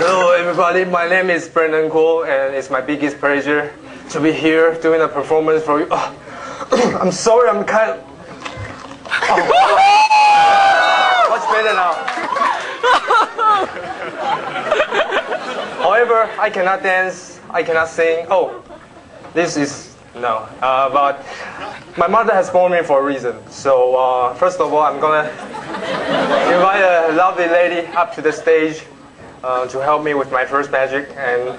Hello, everybody. My name is Brendon Cole, and it's my biggest pleasure to be here doing a performance for you. Oh, I'm sorry, I'm kind of. Oh. Much better now. However, I cannot dance, I cannot sing. Oh, this is. No. Uh, but my mother has born me for a reason. So, uh, first of all, I'm gonna invite a lovely lady up to the stage uh, to help me with my first magic, and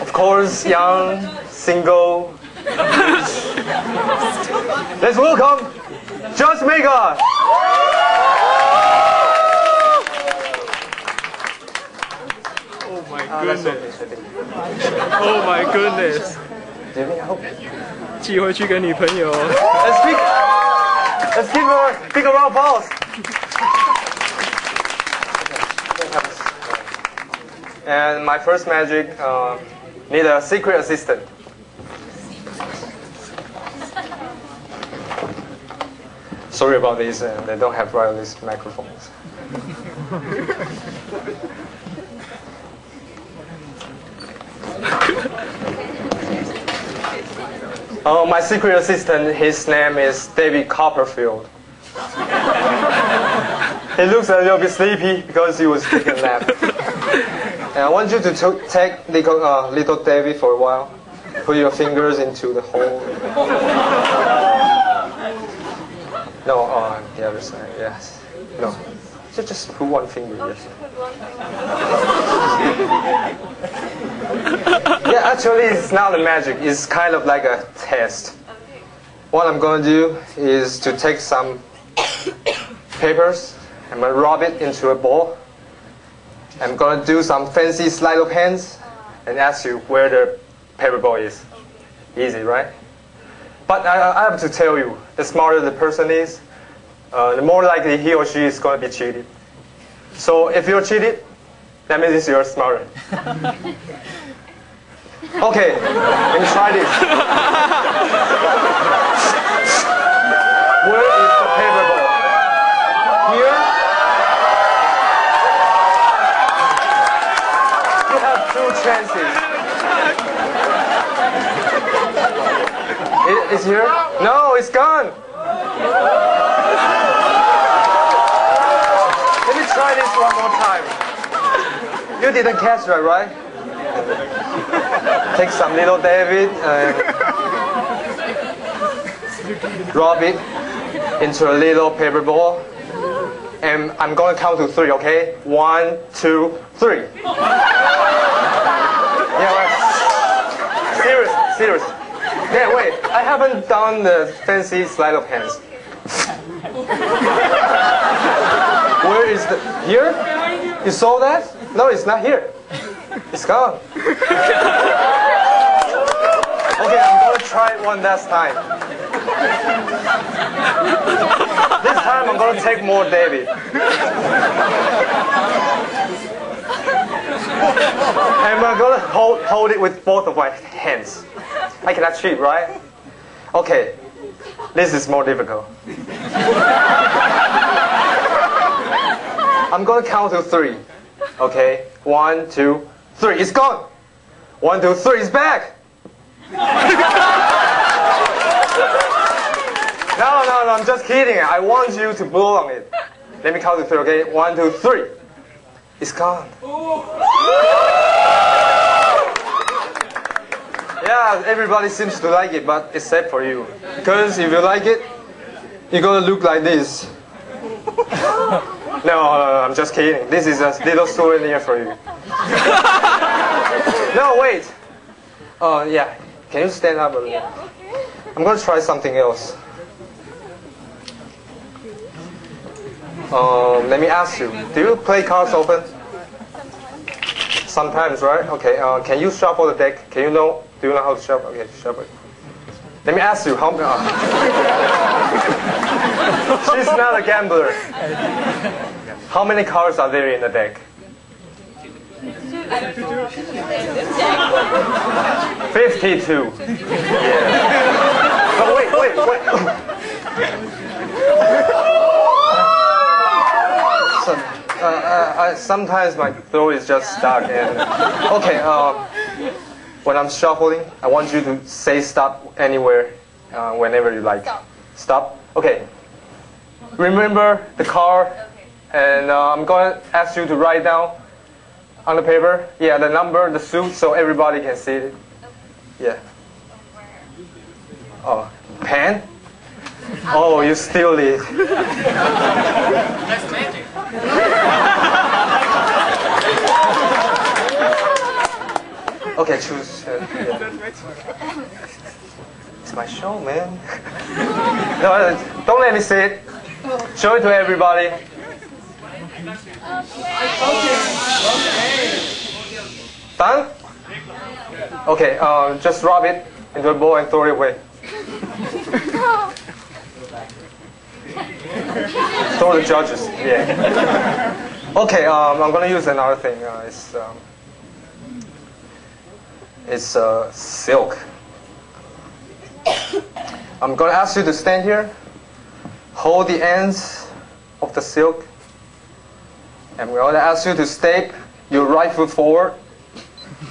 of course, young, single. Let's welcome Josh Mega. Oh my Uh, that's goodness! okay, I think. Oh my goodness！ Do you think I hope? 寄回去跟女朋友。 Let's give, let's give her a big round of applause. And my first magic uh, need a secret assistant. Sorry about this, uh, they don't have wireless microphones. Uh, my secret assistant, his name is David Copperfield. He looks a little bit sleepy because he was taking a nap. and I want you to take little, uh, little David for a while. Put your fingers into the hole. No, on the other side, yes. No. Just, just put one finger, yes. Yeah, actually, it's not a magic. It's kind of like a test. What I'm going to do is to take some papers. I'm going to rub it into a ball. I'm going to do some fancy sleight of hands and ask you where the paper ball is. Easy, right? But I, I have to tell you, the smarter the person is, uh, the more likely he or she is going to be cheated. So if you're cheated, that means you're smarter. Okay, let me try this. Where is the paper ball? Here? You have two chances. It's here? No, it's gone. Let me try this one more time. You didn't catch that, right? Take some little David and rub it into a little paper ball. And I'm going to count to three, okay? One, two, three. Yeah, right. Serious, serious. Yeah, wait. I haven't done the fancy sleight of hands. Where is the here? You saw that? No, it's not here. It's gone. Okay, I'm gonna try it one last time. This time I'm gonna take more David. And I'm gonna hold, hold it with both of my hands. I cannot cheat, right? Okay, this is more difficult. I'm gonna count to three. Okay, one, two, three. It's gone. One, two, three. It's back. No, no, no. I'm just kidding. I want you to blow on it. Let me count to three. Okay, one, two, three. It's gone. Yeah, everybody seems to like it, but except for you. Because if you like it, you're gonna look like this. No, I'm just kidding. This is a little souvenir for you. no, wait. Oh, yeah. Can you stand up a little? I'm going to try something else. Um, let me ask you. Do you play cards open? Sometimes, right? Okay. Uh, can you shuffle the deck? Can you know? Do you know how to shuffle? Okay, it. Let me ask you. How? Uh, she's not a gambler. How many cards are there in the deck? Fifty-two. Yeah. Oh wait, wait, wait. So, uh, uh, I sometimes my throat is just stuck. And okay, um, when I'm shuffling, I want you to say stop anywhere, uh, whenever you like. Stop. Stop. Okay. Remember the car, and uh, I'm going to ask you to write down on the paper, yeah, the number, the suit, so everybody can see it. Yeah. Oh, pen? Oh, you steal it. That's magic. Okay, choose. Uh, yeah. It's my show, man. no, uh, don't let me see it. Show it to everybody. Done? Okay, uh, just rub it into a bowl and throw it away. throw the judges, yeah. Okay, um, I'm gonna use another thing. Uh, it's um, it's uh, silk. I'm gonna ask you to stand here, hold the ends of the silk, and we're gonna ask you to step your right foot forward,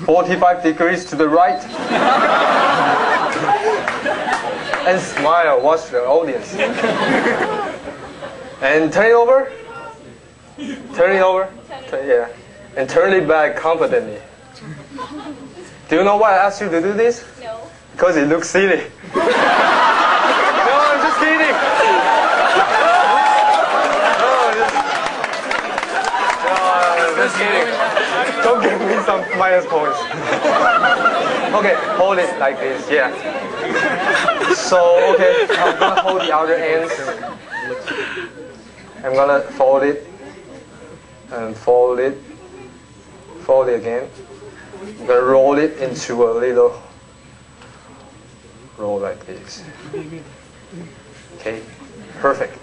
45 degrees to the right, and smile. Watch the audience, and turn it over. Turn it over. Turn- yeah, and turn it back confidently. Do you know why I asked you to do this? No. Because it looks silly. no, I'm just kidding. No, just, no, I'm just kidding. Don't give me some minus points. okay, hold it like this. Yeah. So, okay, I'm gonna hold the other ends. I'm gonna fold it and fold it, fold it again. I'm gonna roll it into a little roll like this. Okay, perfect.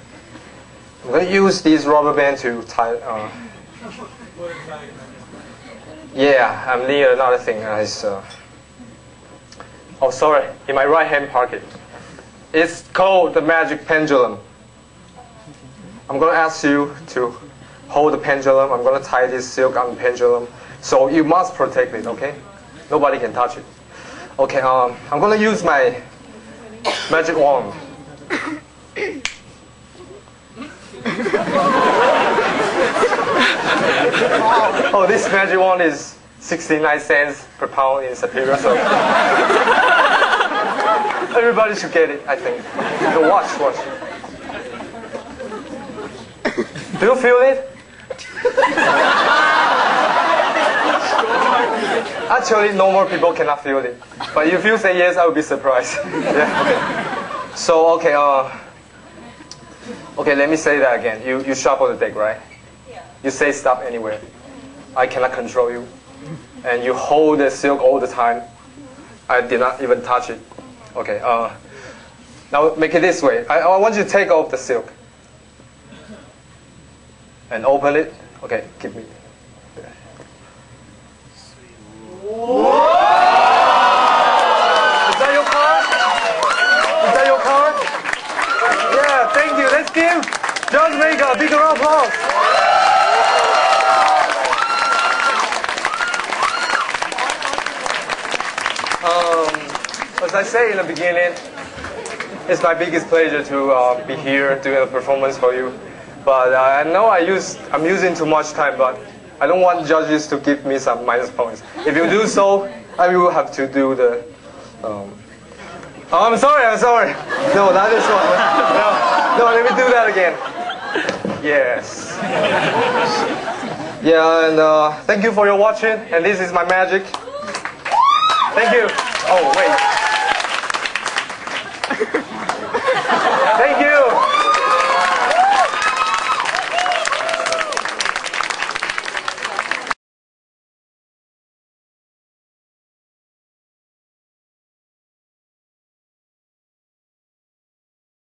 I'm gonna use this rubber band to tie. Uh, yeah, I'm near another thing. It's, uh, oh, sorry, in my right hand pocket. It's called the magic pendulum. I'm gonna ask you to hold the pendulum. I'm gonna tie this silk on the pendulum. So you must protect it, okay? Nobody can touch it. Okay, um, I'm gonna use my magic wand. oh, this magic wand is 69 cents per pound in Superior, so everybody should get it, I think. So watch, watch. Do you feel it? Actually, normal people cannot feel it. But if you say yes, I will be surprised. yeah, okay. So, okay, uh, okay, let me say that again. You, you shuffle the deck, right? Yeah. You say stop anywhere. I cannot control you. And you hold the silk all the time. I did not even touch it. Okay, uh, now make it this way. I, I want you to take off the silk. And open it. Okay, give me. Is that your card? Is that your card? Yeah, thank you. Let's give John Vega a big round of applause. Um, as I say in the beginning, it's my biggest pleasure to uh, be here doing a performance for you. But uh, I know I use I'm using too much time, but I don't want judges to give me some minus points. If you do so, I will have to do the. Um, oh, I'm sorry. I'm sorry. No, not this one. No, no. Let me do that again. Yes. Yeah, and uh, thank you for your watching. And this is my magic. Thank you. Oh wait. Thank you.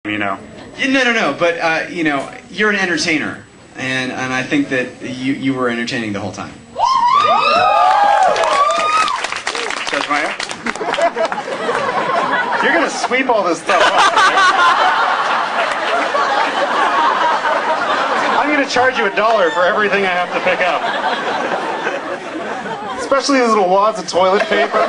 You know. No, no, no. But uh, you know, you're an entertainer, and and I think that you you were entertaining the whole time. Judge Meyer? You're gonna sweep all this stuff up. I'm gonna going to charge you a dollar for everything I have to pick up. Especially these little wads of toilet paper.